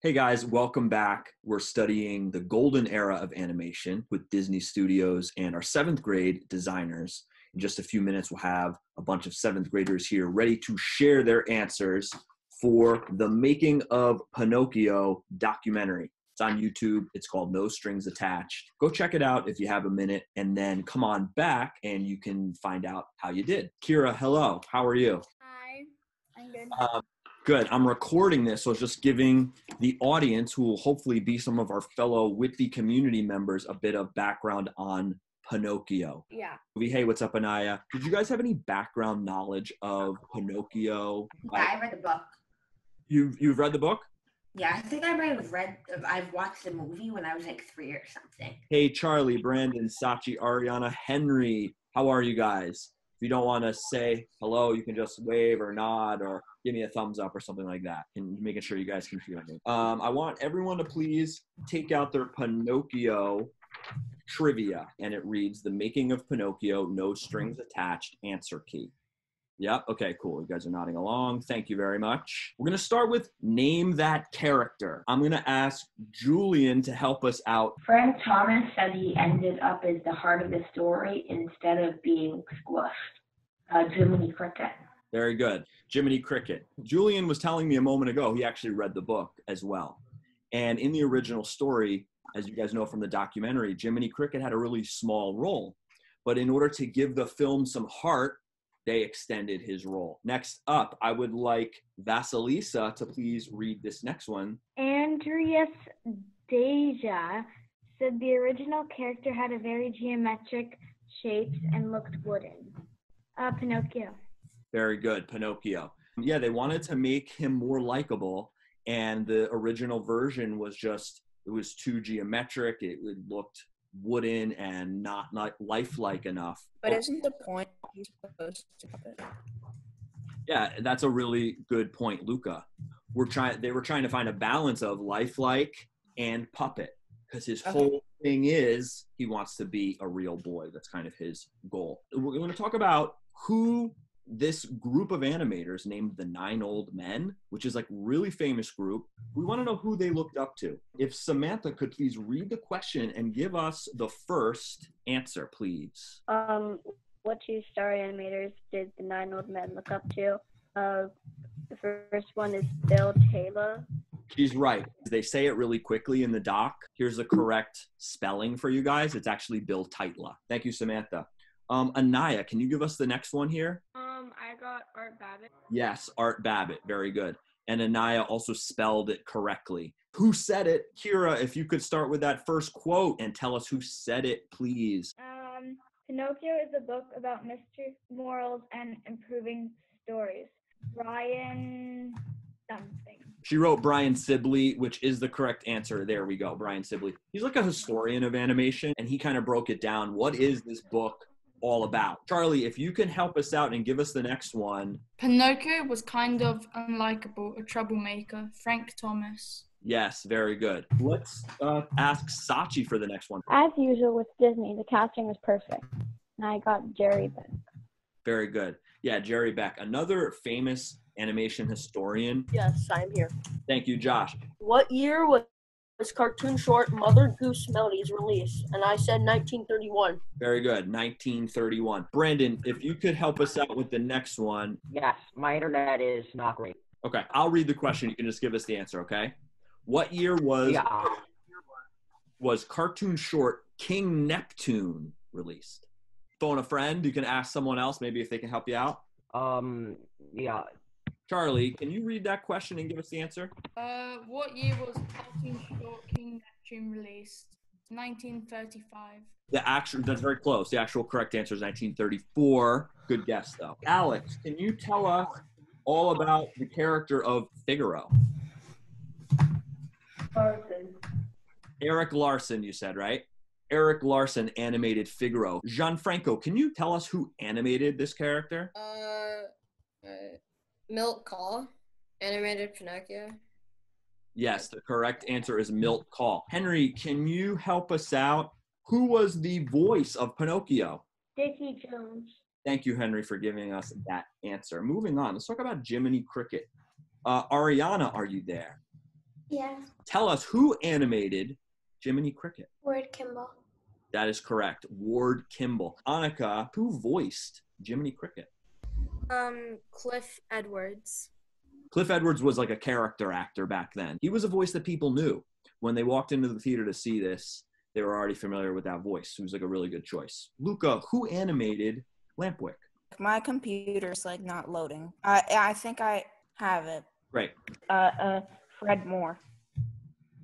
Hey guys, welcome back. We're studying the golden era of animation with Disney Studios and our seventh grade designers. In just a few minutes, we'll have a bunch of seventh graders here ready to share their answers for the Making of Pinocchio documentary. It's on YouTube. It's called No Strings Attached. Go check it out if you have a minute, and then come on back and you can find out how you did. Kira, hello. How are you? Hi, I'm good. Um, good. I'm recording this, so just giving the audience, who will hopefully be some of our fellow Whitby community members, a bit of background on Pinocchio. yeah. Hey, what's up, Anaya? Did you guys have any background knowledge of Pinocchio? Yeah, I read the book. You've you've read the book? Yeah, I think I might have read. I've watched the movie when I was like three or something. Hey, Charlie, Brandon, Sachi, Ariana, Henry. How are you guys? If you don't want to say hello, you can just wave or nod or give me a thumbs up or something like that. And making sure you guys can hear me. Um, I want everyone to please take out their Pinocchio trivia, and it reads: "The making of Pinocchio, no strings attached." Answer key. Yep. Okay, cool. You guys are nodding along. Thank you very much. We're going to start with name that character. I'm going to ask Julian to help us out. Frank Thomas said he ended up as the heart of the story instead of being squished. Uh, Jiminy Cricket. Very good. Jiminy Cricket. Julian was telling me a moment ago he actually read the book as well. And in the original story, as you guys know from the documentary, Jiminy Cricket had a really small role. But in order to give the film some heart, they extended his role. Next up, I would like Vasilisa to please read this next one. Andreas Deja said the original character had a very geometric shapes and looked wooden. Uh, Pinocchio. Very good, Pinocchio. Yeah, they wanted to make him more likable, and the original version was just it was too geometric. It, it looked wooden and not not lifelike enough. But isn't the point he's supposed to puppet? Yeah, that's a really good point, Luca. We're trying. They were trying to find a balance of lifelike and puppet because his Okay. whole thing is he wants to be a real boy. That's kind of his goal. We're going to talk about who this group of animators named the Nine Old Men, which is like really famous group. We want to know who they looked up to. If Samantha could please read the question and give us the first answer, please. Um, what two star animators did the nine old men look up to? Uh, the first one is Bill Taylor. She's right. They say it really quickly in the doc. Here's the correct spelling for you guys. It's actually Bill Tytla. Thank you, Samantha. Um, Anaya, can you give us the next one here? Um, I got Art Babbitt. Yes, Art Babbitt. Very good. And Anaya also spelled it correctly. Who said it? Kira, if you could start with that first quote and tell us who said it, please. Um, Pinocchio is a book about mystery, morals, and improving stories. Brian something. She wrote Brian Sibley, which is the correct answer. There we go, Brian Sibley. He's like a historian of animation, and he kind of broke it down. What is this book all about? Charlie, if you can help us out and give us the next one. Pinocchio was kind of unlikable, a troublemaker. Frank Thomas. Yes, very good. Let's uh, ask Sachi for the next one. As usual with Disney, the casting was perfect. And I got Jerry Beck. Very good. Yeah, Jerry Beck, another famous animation historian. Yes, I'm here. Thank you, Josh. What year was, was cartoon short Mother Goose Melodies released? And I said 1931. Very good. 1931. Brandon, if you could help us out with the next one. Yes, my internet is not great. Okay, I'll read the question. You can just give us the answer, okay? What year was Yeah. was cartoon short King Neptune released? Phone a friend. You can ask someone else, maybe if they can help you out. Um. Yeah. Charlie, can you read that question and give us the answer? Uh, what year was cartoon short King Neptune released? 1935. The actual that's very close. The actual correct answer is 1934. Good guess though. Alex, can you tell us all about the character of Figaro? Carson. Eric Larson, you said, right? Eric Larson animated Figaro. Gianfranco, can you tell us who animated this character? Uh, uh, Milt Kahl, animated Pinocchio. Yes, the correct answer is Milt Kahl. Henry, can you help us out? Who was the voice of Pinocchio? Dickie Jones. Thank you, Henry, for giving us that answer. Moving on, let's talk about Jiminy Cricket. Uh, Ariana, are you there? Yeah. Tell us who animated Jiminy Cricket. Ward Kimball. That is correct. Ward Kimball. Annika, who voiced Jiminy Cricket? Um, Cliff Edwards. Cliff Edwards was like a character actor back then. He was a voice that people knew. When they walked into the theater to see this, they were already familiar with that voice. It was like a really good choice. Luca, who animated Lampwick? My computer's like not loading. I I think I have it. Great. Uh, uh, Fred Moore.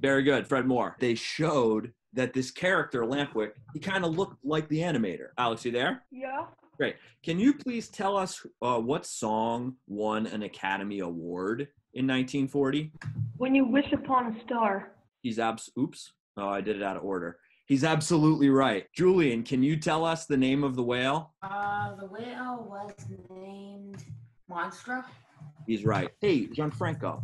Very good. Fred Moore. They showed that this character, Lampwick, he kind of looked like the animator. Alex, you there? Yeah. Great. Can you please tell us uh, what song won an Academy Award in 1940? When you wish upon a star. He's abs. Oops. Oh, I did it out of order. He's absolutely right. Julian, can you tell us the name of the whale? Uh, the whale was named Monstro. He's right. Hey, Gianfranco,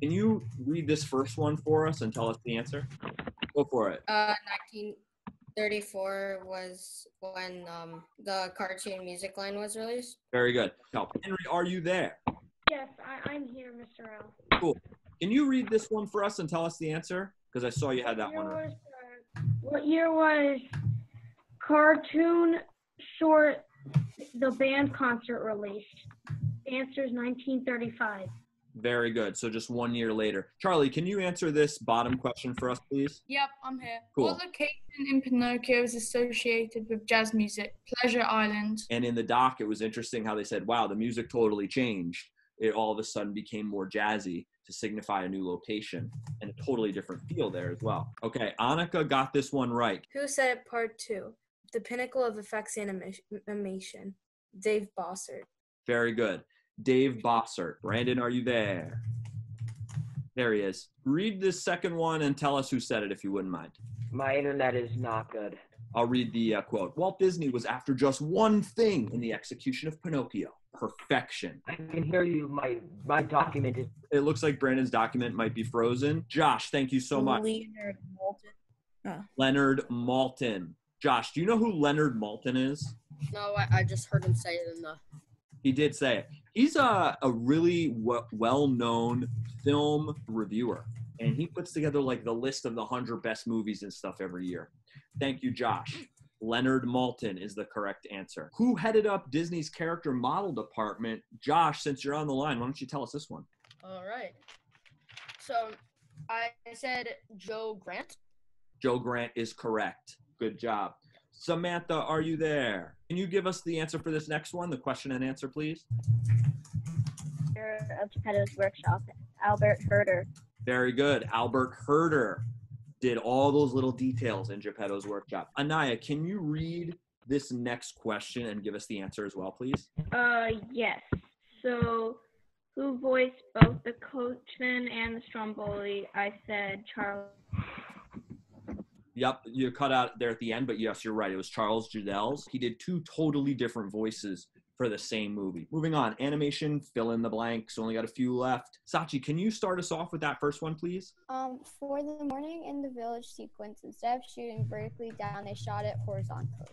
can you read this first one for us and tell us the answer? Go for it. Uh, 1934 was when um the cartoon music line was released. Very good. Now, Henry, are you there? Yes, I, I'm here, Mr. L. Cool. Can you read this one for us and tell us the answer? Because I saw you had that Year one. was, uh, what year was cartoon short the band concert released? The answer is 1935. Very good. So just one year later. Charlie, can you answer this bottom question for us, please? Yep, I'm here. Cool. What location in Pinocchio is associated with jazz music? Pleasure Island. And in the doc, it was interesting how they said, wow, the music totally changed. It all of a sudden became more jazzy to signify a new location and a totally different feel there as well. Okay, Annika got this one right. Who said it? Part two. The pinnacle of effects animation. Dave Bossert. Very good. Dave Bossert. Brandon, are you there? There he is. Read this second one and tell us who said it if you wouldn't mind. My internet is not good. I'll read the uh, quote. Walt Disney was after just one thing in the execution of Pinocchio perfection. I can hear you. My my document is. It looks like Brandon's document might be frozen. Josh, thank you so much. Leonard Maltin. Leonard Maltin. Josh, do you know who Leonard Maltin is? No, I, I just heard him say it in the. He did say it. He's a, a really w- well known film reviewer, and he puts together like the list of the 100 best movies and stuff every year. Thank you, Josh. Leonard Maltin is the correct answer. Who headed up Disney's character model department? Josh, since you're on the line, why don't you tell us this one? All right. So I said Joe Grant. Joe Grant is correct. Good job. Samantha, are you there? Can you give us the answer for this next one, the question and answer, please? Director of Geppetto's Workshop, Albert Hurter. Very good. Albert Hurter did all those little details in Geppetto's workshop. Anaya, can you read this next question and give us the answer as well, please? Uh, yes. So, who voiced both the coachman and the Stromboli? I said Charles. Yep, you cut out there at the end, but yes, you're right. It was Charles Judels. He did two totally different voices for the same movie. Moving on, animation, fill in the blanks. Only got a few left. Sachi, can you start us off with that first one, please? Um, for the morning in the village sequence, instead of shooting vertically down, they shot it horizontally.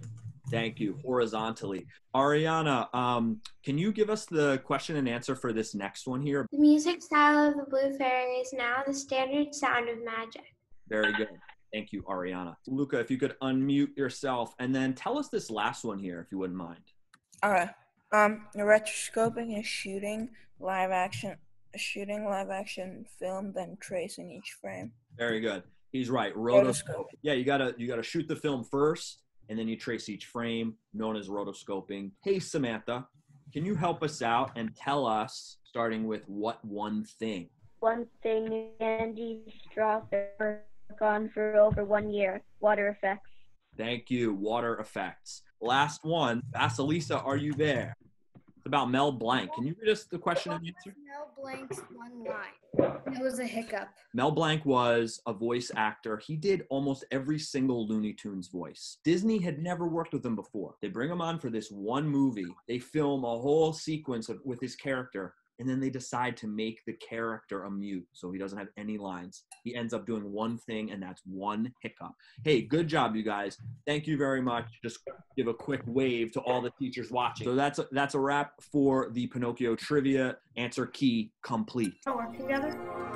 Thank you. Horizontally. Ariana, um, can you give us the question and answer for this next one here? The music style of the Blue Fairy is now the standard sound of magic. Very good. Thank you, Ariana. Luca, if you could unmute yourself and then tell us this last one here, if you wouldn't mind. All right. Um, rotoscoping is shooting live action, shooting live action film, then tracing each frame. Very good. He's right. Rotoscope. Rotoscope. Yeah, you gotta you gotta shoot the film first, and then you trace each frame, known as rotoscoping. Hey, Samantha, can you help us out and tell us, starting with what one thing? One thing Andy Strother worked on for over one year, water effects. Thank you. Water effects. Last one. Vasilisa, are you there? It's about Mel Blanc. Can you read us the question and answer? Mel Blanc's one line. It was a hiccup. Mel Blanc was a voice actor. He did almost every single Looney Tunes voice. Disney had never worked with him before. They bring him on for this one movie. They film a whole sequence of, with his character, and then they decide to make the character a mute so he doesn't have any lines. He ends up doing one thing, and that's one hiccup. Hey, good job, you guys. Thank you very much. Just give a quick wave to all the teachers watching. So that's a, that's a wrap for the Pinocchio trivia answer key complete. Work together.